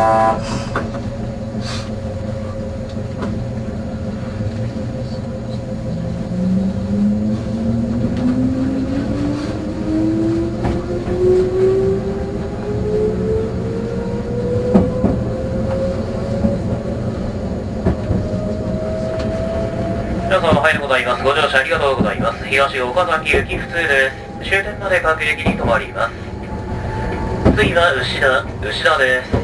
皆様おはようございます。ご乗車ありがとうございます。東岡崎行き普通です。終点まで各駅に停まります。次は牛田、牛田です。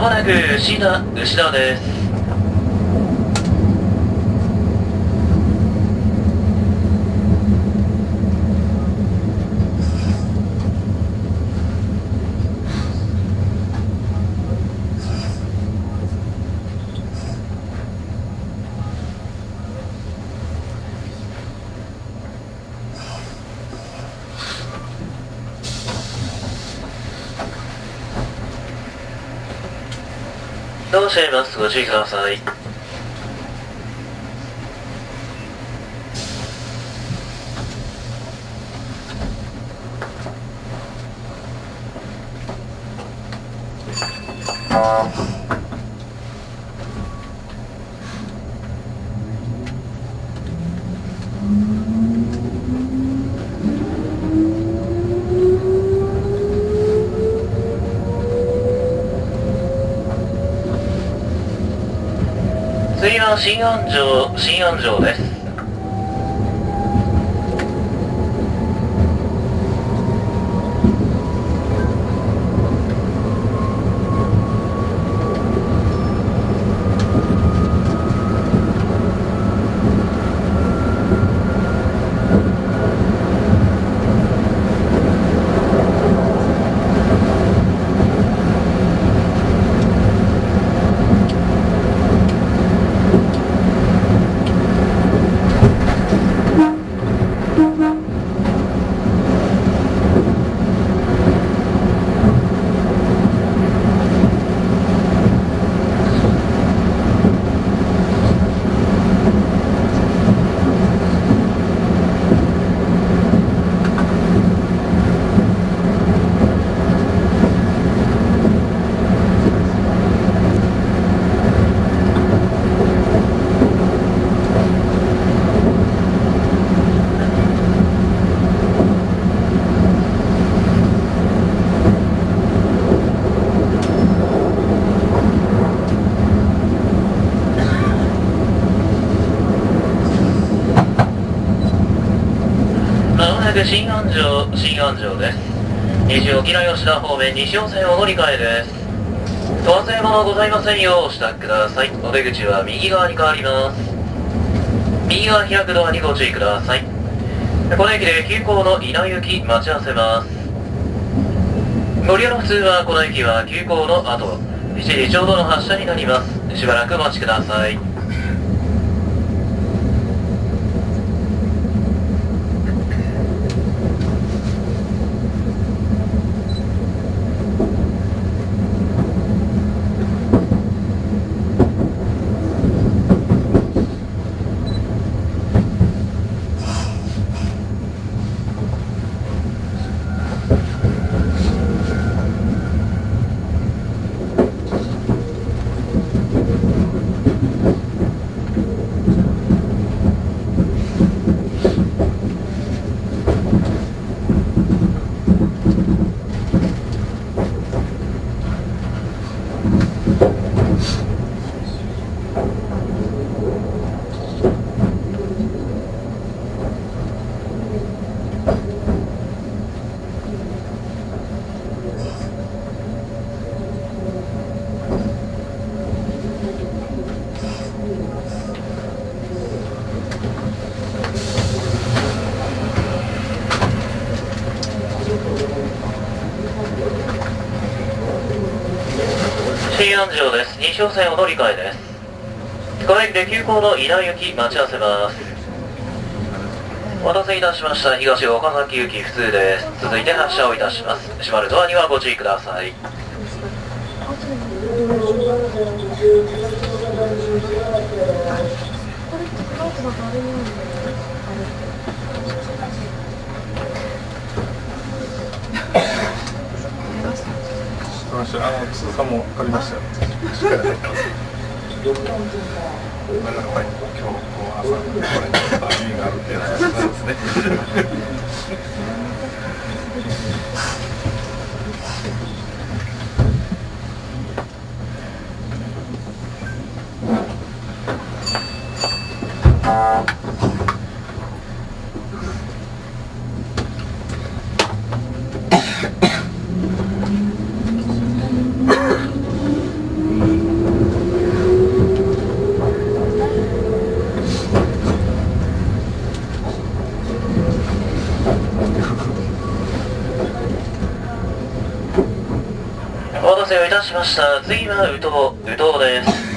ま吉田、吉田です。どうしますご注意ください。次は新安城、新安城です。まもなく新安城、新安城です。西沖縄吉田方面西温線お乗り換えです。問わせ物ございませんようお支度ください。お出口は右側に変わります。右側開くドアにご注意ください。この駅で急行の稲行き待ち合わせます。ご利用の普通はこの駅は急行の後、7時ちょうどの発車になります。しばらくお待ちください。新安城です。2車線お乗り換えです。これで急行の稲行き待ち合わせます。お待たせいたしました。東岡崎行き普通です。続いて発車をいたします。閉まるドアにはご注意ください。あの通過もありましたよ。しっか今日こう朝これ意味があるってやつですね。せをいたしました。次は宇東宇東です。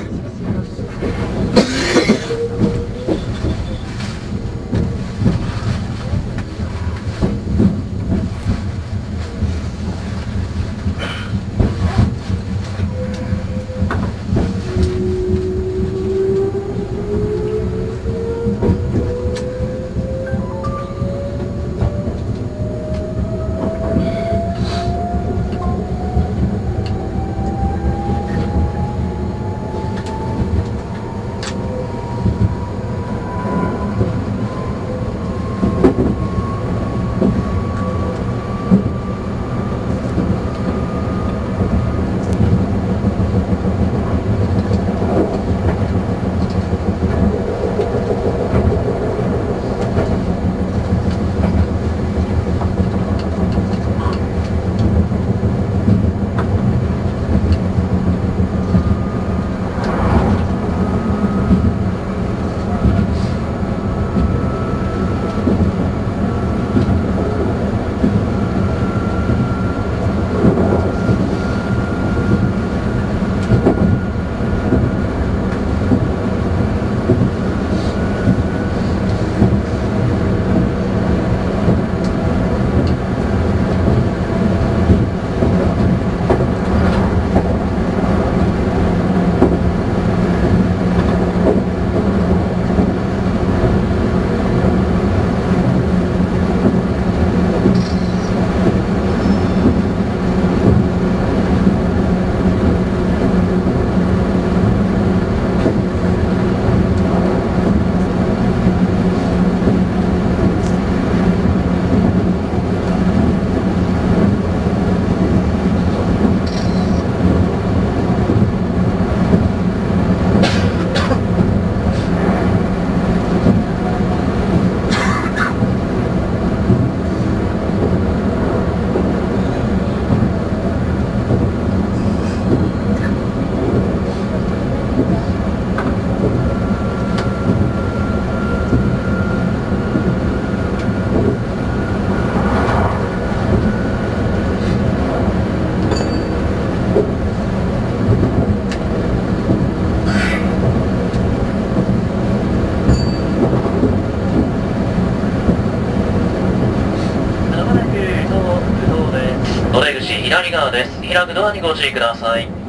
左側です。開くドアにご注意ください。